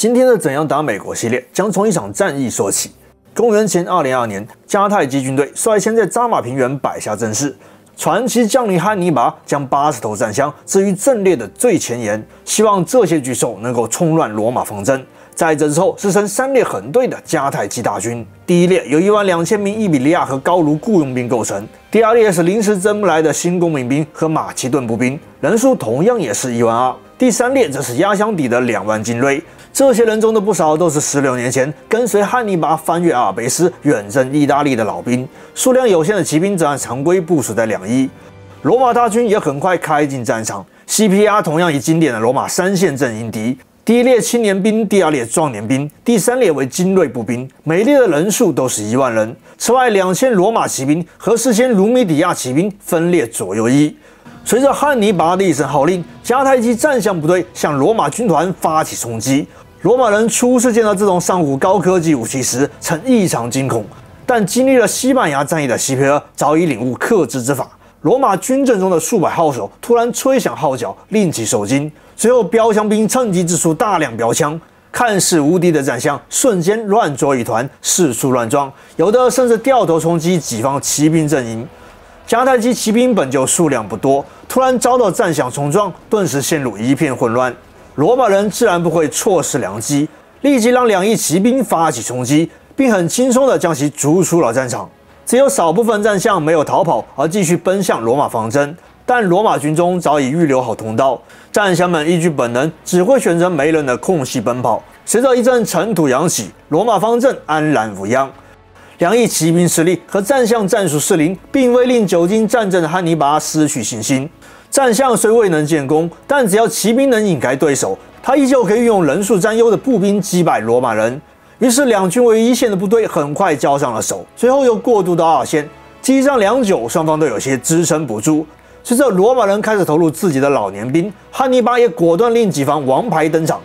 今天的怎样打美国系列将从一场战役说起。公元前二零二年，迦太基军队率先在扎马平原摆下阵势。传奇将领汉尼拔将八十头战象置于阵列的最前沿，希望这些巨兽能够冲乱罗马方阵。在这之后是成三列横队的迦太基大军，第一列由一万两千名伊比利亚和高卢雇佣兵构成，第二列是临时征募来的新公民兵和马其顿步兵，人数同样也是一万二。第三列则是压箱底的两万精锐。这些人中的不少都是十六年前跟随汉尼拔翻越阿尔卑斯远征意大利的老兵，数量有限的骑兵则按常规部署在两翼。罗马大军也很快开进战场，CPR 同样以经典的罗马三线阵迎敌。第一列青年兵，第二列壮年兵，第三列为精锐步兵，每列的人数都是一万人。此外，两千罗马骑兵和四千卢米底亚骑兵分列左右翼。随着汉尼拔的一声号令，迦太基战象部队向罗马军团发起冲击。罗马人初次见到这种上古高科技武器时，曾异常惊恐。但经历了西班牙战役的西皮尔早已领悟克制之法。罗马军阵中的数百号手突然吹响号角，令其受惊。随后，标枪兵趁机掷出大量标枪，看似无敌的战象瞬间乱作一团，四处乱撞，有的甚至掉头冲击己方骑兵阵营。迦太基骑兵本就数量不多，突然遭到战象冲撞，顿时陷入一片混乱。罗马人自然不会错失良机，立即让两翼骑兵发起冲击，并很轻松地将其逐出了战场。只有少部分战象没有逃跑，而继续奔向罗马方阵。但罗马军中早已预留好通道，战象们依据本能，只会选择没人的空隙奔跑。随着一阵尘土扬起，罗马方阵安然无恙。两翼骑兵实力和战象战术失灵，并未令久经战阵的汉尼拔失去信心。战象虽未能建功，但只要骑兵能引开对手，他依旧可以运用人数占优的步兵击败罗马人。于是，两军为一线的部队很快交上了手。随后又过渡到二线，激战良久，双方都有些支撑不住。随着罗马人开始投入自己的老年兵，汉尼拔也果断令己方王牌登场。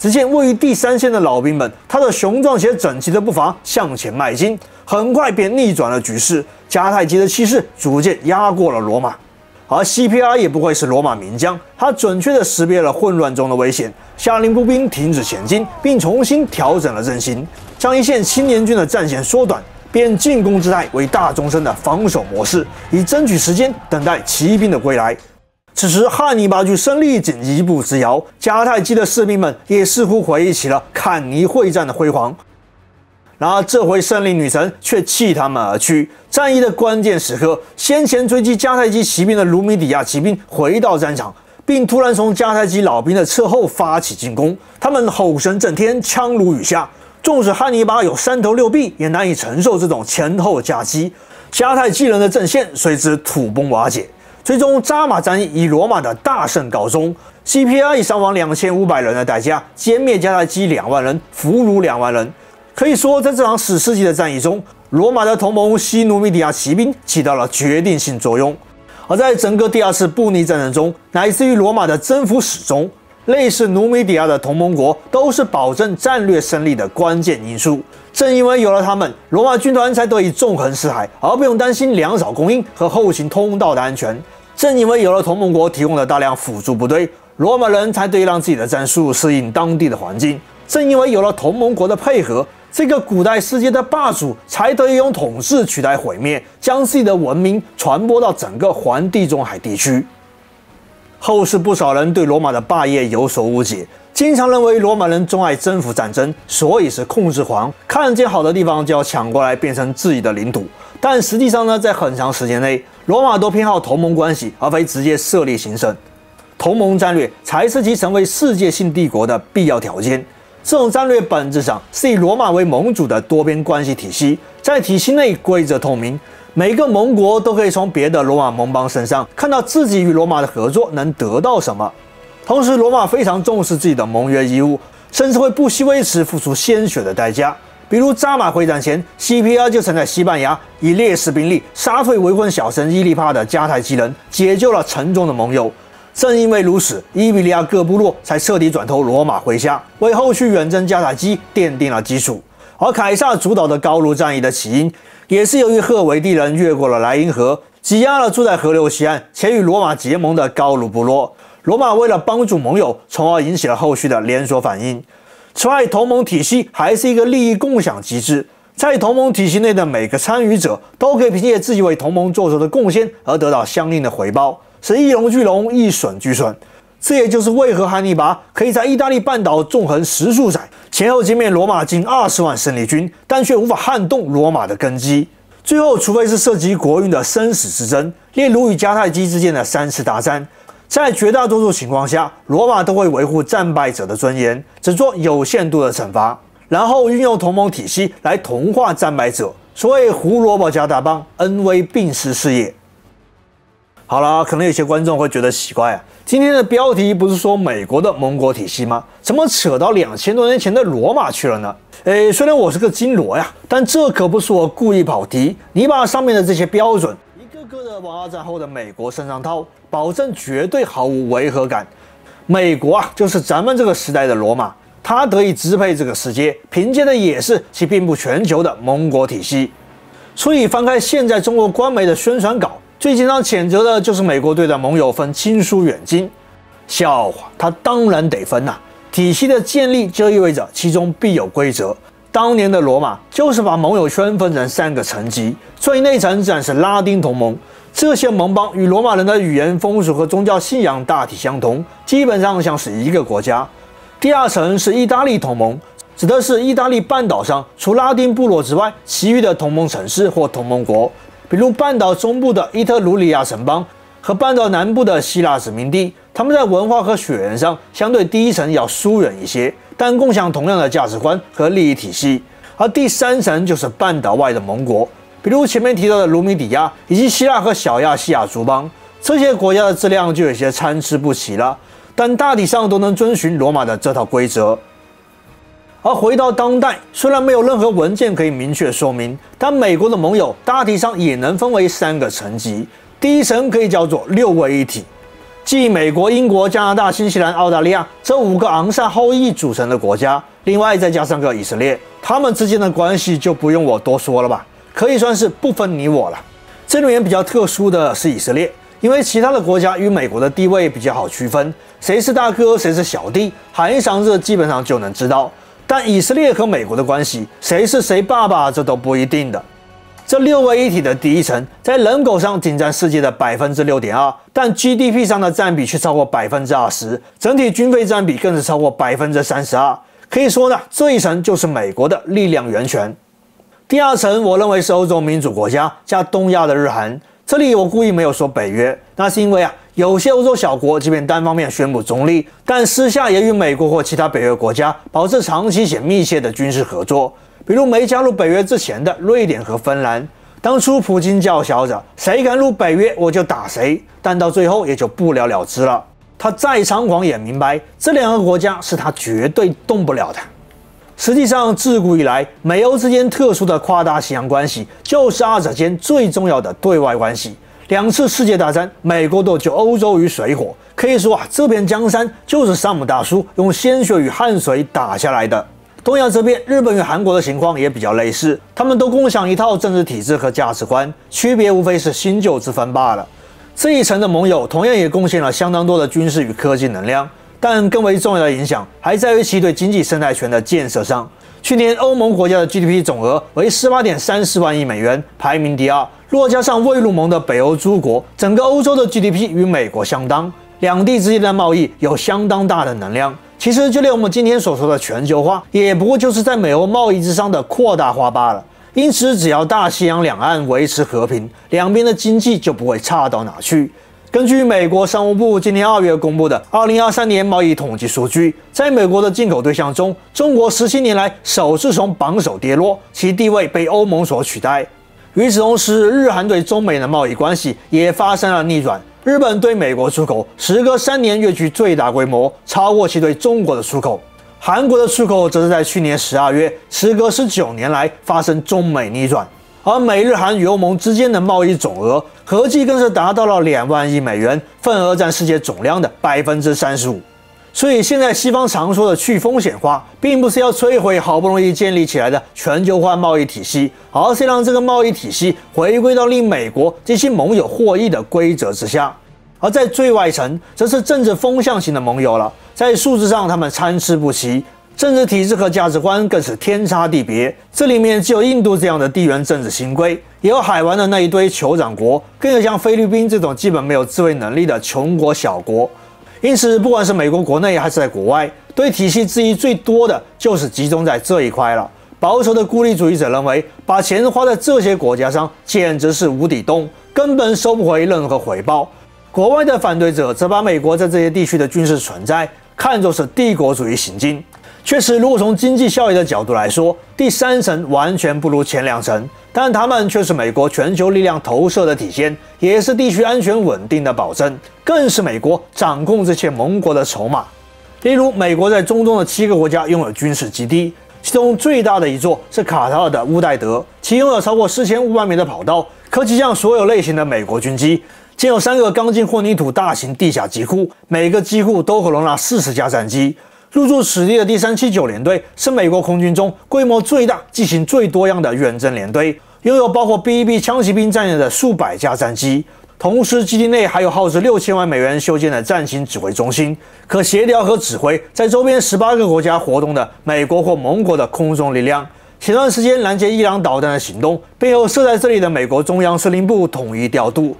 只见位于第三线的老兵们，他的雄壮且整齐的步伐向前迈进，很快便逆转了局势。迦太基的气势逐渐压过了罗马。而 CPR 也不会是罗马名将，他准确地识别了混乱中的危险，下令步兵停止前进，并重新调整了阵型，将一线青年军的战线缩短，变进攻姿态为大中生的防守模式，以争取时间等待骑兵的归来。此时，汉尼拔距胜利仅一步之遥，迦太基的士兵们也似乎回忆起了坎尼会战的辉煌。然而，这回胜利女神却弃他们而去。战役的关键时刻，先前追击迦太基骑兵的卢米底亚骑兵回到战场，并突然从迦太基老兵的侧后发起进攻。他们吼声震天，枪如雨下。纵使汉尼拔有三头六臂，也难以承受这种前后夹击。迦太基人的阵线随之土崩瓦解。最终，扎马战役以罗马的大胜告终。CPI 以伤亡两千五百人的代价，歼灭迦太基两万人，俘虏两万人。可以说，在这场史诗级的战役中，罗马的同盟西努米底亚骑兵起到了决定性作用。而在整个第二次布匿战争中，乃至于罗马的征服史中，类似努米底亚的同盟国都是保证战略胜利的关键因素。正因为有了他们，罗马军团才得以纵横四海，而不用担心粮草供应和后勤通道的安全。正因为有了同盟国提供的大量辅助部队，罗马人才得以让自己的战术适应当地的环境。正因为有了同盟国的配合。这个古代世界的霸主才得以用统治取代毁灭，将自己的文明传播到整个环地中海地区。后世不少人对罗马的霸业有所误解，经常认为罗马人钟爱征服战争，所以是控制狂，看见好的地方就要抢过来变成自己的领土。但实际上呢，在很长时间内，罗马都偏好同盟关系，而非直接设立行省。同盟战略才是其成为世界性帝国的必要条件。这种战略本质上是以罗马为盟主的多边关系体系，在体系内规则透明，每个盟国都可以从别的罗马盟邦身上看到自己与罗马的合作能得到什么。同时，罗马非常重视自己的盟约义务，甚至会不惜为此付出鲜血的代价。比如扎马会战前，CPR 就曾在西班牙以劣势兵力杀退围困小城伊利帕的迦太基人，解救了城中的盟友。正因为如此，伊比利亚各部落才彻底转投罗马麾下，为后续远征迦太基奠定了基础。而凯撒主导的高卢战役的起因，也是由于赫维蒂人越过了莱茵河，挤压了住在河流西岸且与罗马结盟的高卢部落。罗马为了帮助盟友，从而引起了后续的连锁反应。此外，同盟体系还是一个利益共享机制，在同盟体系内的每个参与者都可以凭借自己为同盟做出的贡献而得到相应的回报，是一荣俱荣，一损俱损。这也就是为何汉尼拔可以在意大利半岛纵横十数载，前后歼灭罗马近二十万胜利军，但却无法撼动罗马的根基。最后，除非是涉及国运的生死之争，例如与迦太基之间的三次大战。在绝大多数情况下，罗马都会维护战败者的尊严，只做有限度的惩罚，然后运用同盟体系来同化战败者。所谓胡萝卜加大棒，恩威并施事业。好了，可能有些观众会觉得奇怪啊，今天的标题不是说美国的盟国体系吗？怎么扯到两千多年前的罗马去了呢？诶，虽然我是个金罗呀，但这可不是我故意跑题。你把上面的这些标准。个的往二战后的美国身上套，保证绝对毫无违和感。美国啊，就是咱们这个时代的罗马，它得以支配这个世界，凭借的也是其遍布全球的盟国体系。所以翻开现在中国官媒的宣传稿，最经常谴责的就是美国对的盟友分亲疏远近。笑话，它当然得分呐！体系的建立就意味着其中必有规则。当年的罗马就是把盟友圈分成三个层级，最内层自然是拉丁同盟，这些盟邦与罗马人的语言、风俗和宗教信仰大体相同，基本上像是一个国家。第二层是意大利同盟，指的是意大利半岛上除拉丁部落之外，其余的同盟城市或同盟国，比如半岛中部的伊特鲁里亚城邦和半岛南部的希腊殖民地，他们在文化和血缘上相对第一层要疏远一些。但共享同样的价值观和利益体系，而第三层就是半岛外的盟国，比如前面提到的卢米底亚以及希腊和小亚细亚诸邦，这些国家的质量就有些参差不齐了，但大体上都能遵循罗马的这套规则。而回到当代，虽然没有任何文件可以明确说明，但美国的盟友大体上也能分为三个层级，第一层可以叫做六位一体。继美国、英国、加拿大、新西兰、澳大利亚这五个昂萨后裔组成的国家，另外再加上个以色列，他们之间的关系就不用我多说了吧，可以算是不分你我了。这里面比较特殊的是以色列，因为其他的国家与美国的地位比较好区分，谁是大哥，谁是小弟，喊一嗓子基本上就能知道。但以色列和美国的关系，谁是谁爸爸，这都不一定的。这六位一体的第一层，在人口上仅占世界的百分之六点二，但 GDP 上的占比却超过百分之二十，整体军费占比更是超过百分之三十二。可以说呢，这一层就是美国的力量源泉。第二层，我认为是欧洲民主国家加东亚的日韩。这里我故意没有说北约，那是因为啊，有些欧洲小国即便单方面宣布中立，但私下也与美国或其他北约国家保持长期且密切的军事合作。比如没加入北约之前的瑞典和芬兰，当初普京叫嚣着谁敢入北约我就打谁，但到最后也就不了了之了。他再猖狂也明白这两个国家是他绝对动不了的。实际上，自古以来，美欧之间特殊的跨大西洋关系就是二者间最重要的对外关系。两次世界大战，美国都救欧洲于水火，可以说啊，这片江山就是山姆大叔用鲜血与汗水打下来的。东亚这边，日本与韩国的情况也比较类似，他们都共享一套政治体制和价值观，区别无非是新旧之分罢了。这一层的盟友同样也贡献了相当多的军事与科技能量，但更为重要的影响还在于其对经济生态圈的建设上。去年欧盟国家的 GDP 总额为十八点三四万亿美元，排名第二。若加上未入盟的北欧诸国，整个欧洲的 GDP 与美国相当，两地之间的贸易有相当大的能量。其实，就连我们今天所说的全球化，也不过就是在美欧贸易之上的扩大化罢了。因此，只要大西洋两岸维持和平，两边的经济就不会差到哪去。根据美国商务部今年二月公布的二零二三年贸易统计数据，在美国的进口对象中，中国十七年来首次从榜首跌落，其地位被欧盟所取代。与此同时，日韩对中美的贸易关系也发生了逆转。日本对美国出口时隔三年跃居最大规模，超过其对中国的出口。韩国的出口则是在去年十二月，时隔十九年来发生中美逆转。而美日韩与欧盟之间的贸易总额合计更是达到了两万亿美元，份额占世界总量的百分之三十五。所以现在西方常说的去风险化，并不是要摧毁好不容易建立起来的全球化贸易体系，而是让这个贸易体系回归到令美国这些盟友获益的规则之下。而在最外层，则是政治风向型的盟友了。在数字上，他们参差不齐，政治体制和价值观更是天差地别。这里面既有印度这样的地缘政治新规，也有海湾的那一堆酋长国，更有像菲律宾这种基本没有自卫能力的穷国小国。因此，不管是美国国内还是在国外，对体系质疑最多的就是集中在这一块了。保守的孤立主义者认为，把钱花在这些国家上简直是无底洞，根本收不回任何回报。国外的反对者则把美国在这些地区的军事存在看作是帝国主义行径。确实，如果从经济效益的角度来说，第三层完全不如前两层，但他们却是美国全球力量投射的体现，也是地区安全稳定的保证，更是美国掌控这些盟国的筹码。例如，美国在中东的七个国家拥有军事基地，其中最大的一座是卡塔尔的乌代德，其拥有超过四千五百米的跑道，可起降所有类型的美国军机，建有三个钢筋混凝土大型地下机库，每个机库都可容纳四十架战机。入驻此地的第三七九联队是美国空军中规模最大、机型最多样的远征联队，拥有包括 B-1B 枪骑兵在内的数百架战机。同时，基地内还有耗资六千万美元修建的战情指挥中心，可协调和指挥在周边十八个国家活动的美国或盟国的空中力量。前段时间拦截伊朗导弹的行动，背后设在这里的美国中央司令部统一调度。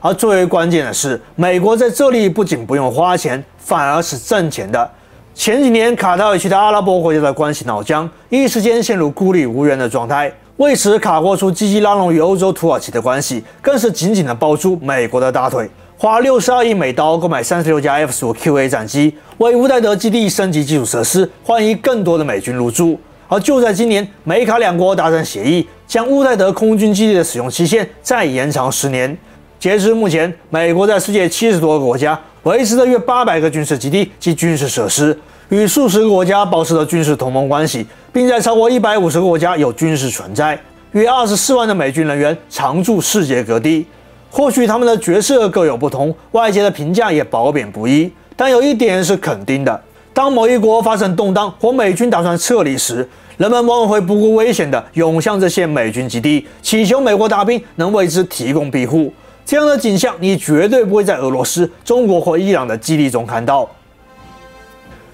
而最为关键的是，美国在这里不仅不用花钱，反而是挣钱的。前几年，卡塔尔与其他阿拉伯国家的关系闹僵，一时间陷入孤立无援的状态。为此，卡霍出积极拉拢与欧洲土耳其的关系，更是紧紧地抱住美国的大腿，花六十二亿美刀购买三十六架 F 十五 QA 战机，为乌代德基地升级基础设施，欢迎更多的美军入驻。而就在今年，美卡两国达成协议，将乌代德空军基地的使用期限再延长十年。截至目前，美国在世界七十多个国家。维持着约八百个军事基地及军事设施，与数十个国家保持着军事同盟关系，并在超过一百五十个国家有军事存在。约二十四万的美军人员常驻世界各地。或许他们的角色各有不同，外界的评价也褒贬不一。但有一点是肯定的：当某一国发生动荡或美军打算撤离时，人们往往会不顾危险地涌向这些美军基地，祈求美国大兵能为之提供庇护。这样的景象，你绝对不会在俄罗斯、中国或伊朗的基地中看到。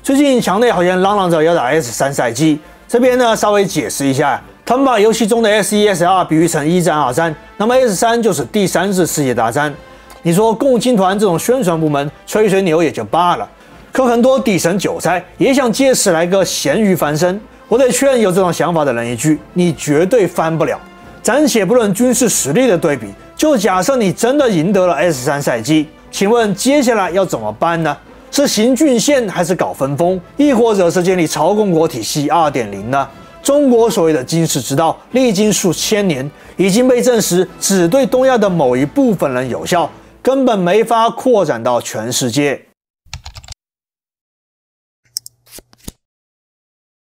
最近墙内好像嚷嚷着要打 S 三赛季，这边呢稍微解释一下，他们把游戏中的 S 一、S 二比喻成一战、二战，那么 S 三就是第三次世界大战。你说共青团这种宣传部门吹吹牛也就罢了，可很多底层韭菜也想借此来个咸鱼翻身。我得劝有这种想法的人一句：你绝对翻不了。暂且不论军事实力的对比。就假设你真的赢得了 S 三赛季，请问接下来要怎么办呢？是行郡县还是搞分封，亦或者是建立朝贡国体系二点零呢？中国所谓的经世之道，历经数千年，已经被证实只对东亚的某一部分人有效，根本没法扩展到全世界。